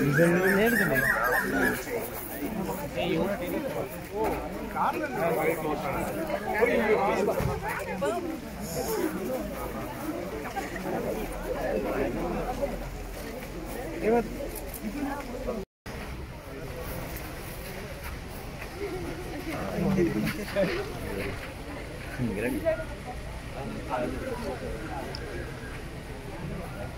Üzerine nerede mi? Evet. Gracias.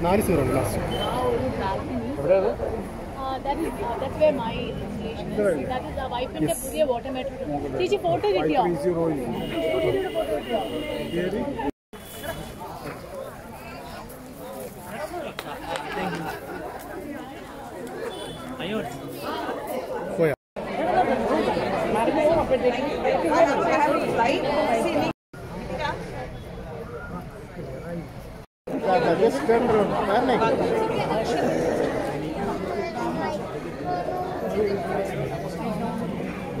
Nani Suran class. That is uh, that's where my inspiration is. That is our wife and the water metro. Teacher photo video. Photo video. Kuya.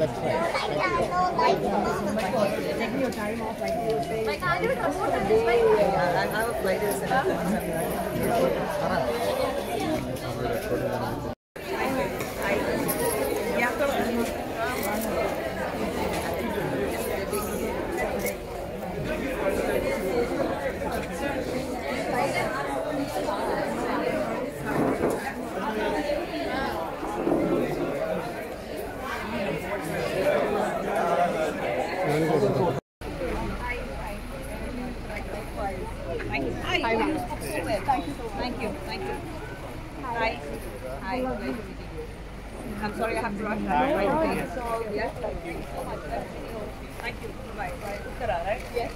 That's right. Taking your time off, like you say. Like, I do it on both ends, right? Yeah, and I have a flight is in Thank you. Hi. Thank you. Thank you. Thank you. Hi. Hi. I'm sorry I have to rush. Yes, thank you. Thank you. Bye. Bye. Right? Yes,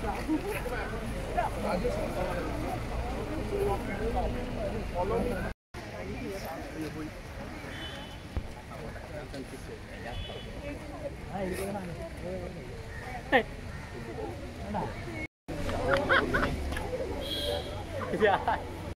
Hey. yeah.